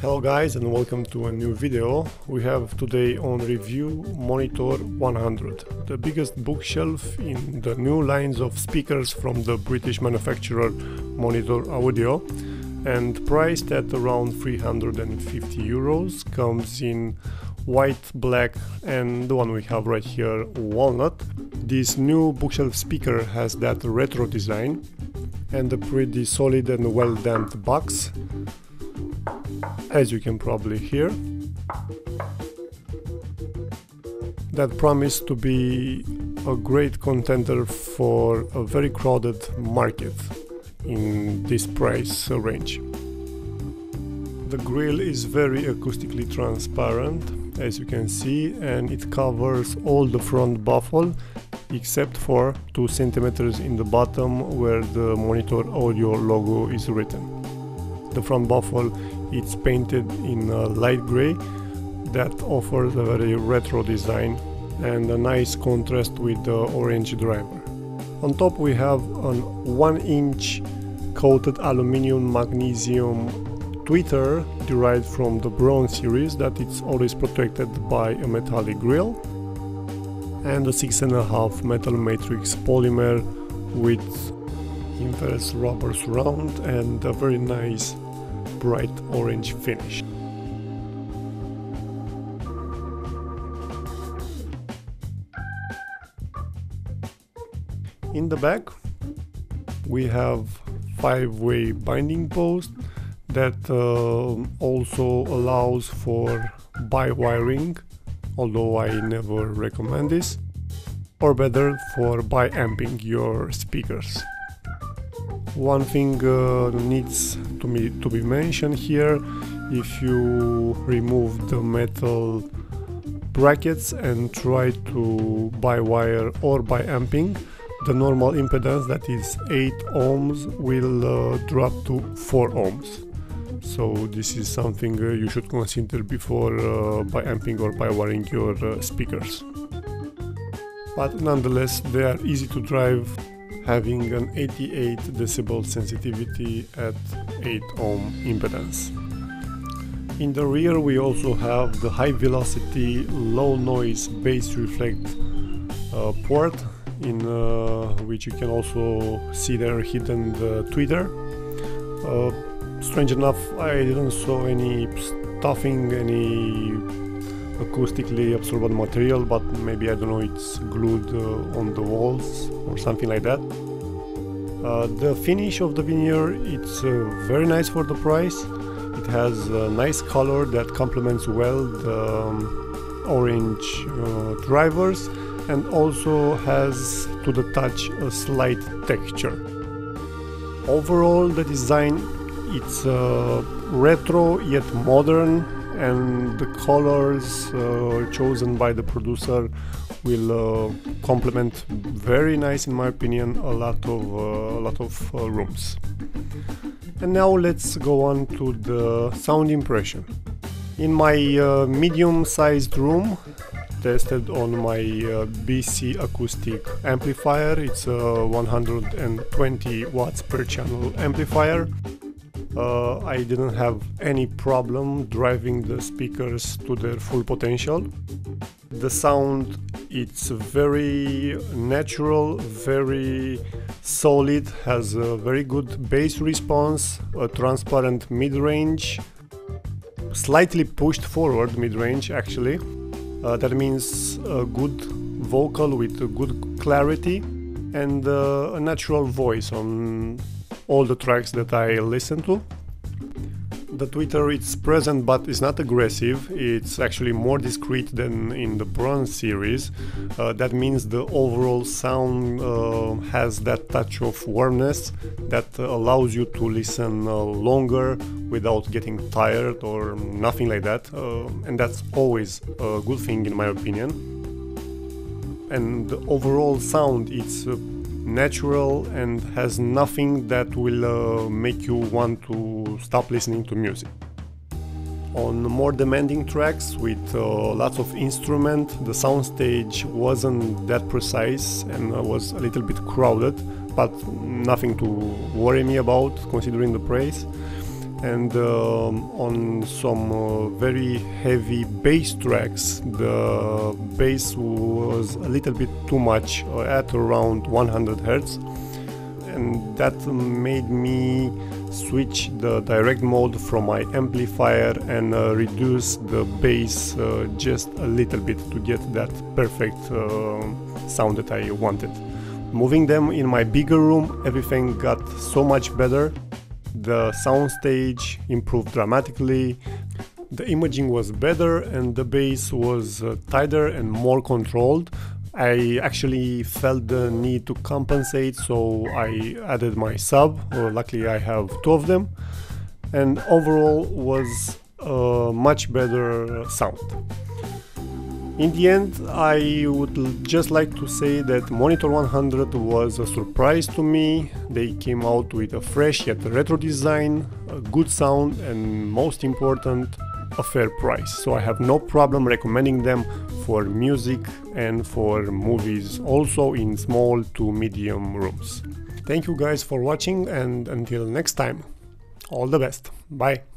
Hello guys and welcome to a new video. We have today on review Monitor 100, the biggest bookshelf in the new lines of speakers from the British manufacturer Monitor Audio and priced at around 350 euros, comes in white, black and the one we have right here walnut. This new bookshelf speaker has that retro design and a pretty solid and well damped box as you can probably hear. That promised to be a great contender for a very crowded market in this price range. The grill is very acoustically transparent as you can see and it covers all the front baffle except for 2 centimeters in the bottom where the monitor audio logo is written. The front baffle it's painted in light gray that offers a very retro design and a nice contrast with the orange driver. On top we have an 1 inch coated aluminium magnesium tweeter derived from the bronze series that it's always protected by a metallic grill and a 6.5 metal matrix polymer with inverse rubber surround and a very nice bright orange finish. In the back we have five-way binding post that uh, also allows for bi-wiring although I never recommend this or better for bi-amping your speakers. One thing uh, needs to be, to be mentioned here, if you remove the metal brackets and try to bi-wire or bi-amping, the normal impedance that is 8 ohms will uh, drop to 4 ohms. So this is something uh, you should consider before uh, bi-amping or bi-wiring your uh, speakers. But nonetheless they are easy to drive having an 88 decibel sensitivity at 8 ohm impedance. In the rear we also have the high velocity low noise bass reflex uh, port in uh, which you can also see there hidden the tweeter. Uh, strange enough I didn't saw any stuffing, any acoustically absorbent material but maybe I don't know it's glued uh, on the walls or something like that. Uh, the finish of the veneer it's uh, very nice for the price. It has a nice color that complements well the um, orange uh, drivers and also has to the touch a slight texture. Overall the design it's uh, retro yet modern and the colors uh, chosen by the producer will uh, complement very nice in my opinion a lot of uh, a lot of uh, rooms. And now let's go on to the sound impression. In my uh, medium sized room tested on my uh, BC acoustic amplifier it's a 120 watts per channel amplifier uh, I didn't have any problem driving the speakers to their full potential. The sound it's very natural, very solid, has a very good bass response, a transparent mid-range, slightly pushed forward mid-range actually. Uh, that means a good vocal with good clarity and uh, a natural voice on all the tracks that I listen to. The tweeter it's present but it's not aggressive, it's actually more discreet than in the Bronze series. Uh, that means the overall sound uh, has that touch of warmness that allows you to listen uh, longer without getting tired or nothing like that. Uh, and that's always a good thing in my opinion. And the overall sound it's uh, natural and has nothing that will uh, make you want to stop listening to music. On more demanding tracks with uh, lots of instrument, the soundstage wasn't that precise and uh, was a little bit crowded, but nothing to worry me about considering the price. And um, on some uh, very heavy bass tracks the bass was a little bit too much uh, at around 100 hertz and that made me switch the direct mode from my amplifier and uh, reduce the bass uh, just a little bit to get that perfect uh, sound that I wanted. Moving them in my bigger room, everything got so much better. The soundstage improved dramatically, the imaging was better and the bass was uh, tighter and more controlled I actually felt the need to compensate, so I added my sub. Well, luckily, I have two of them, and overall was a much better sound. In the end, I would just like to say that Monitor 100 was a surprise to me. They came out with a fresh yet retro design, a good sound, and most important, a fair price. So I have no problem recommending them for music and for movies, also in small to medium rooms. Thank you guys for watching and until next time, all the best. Bye.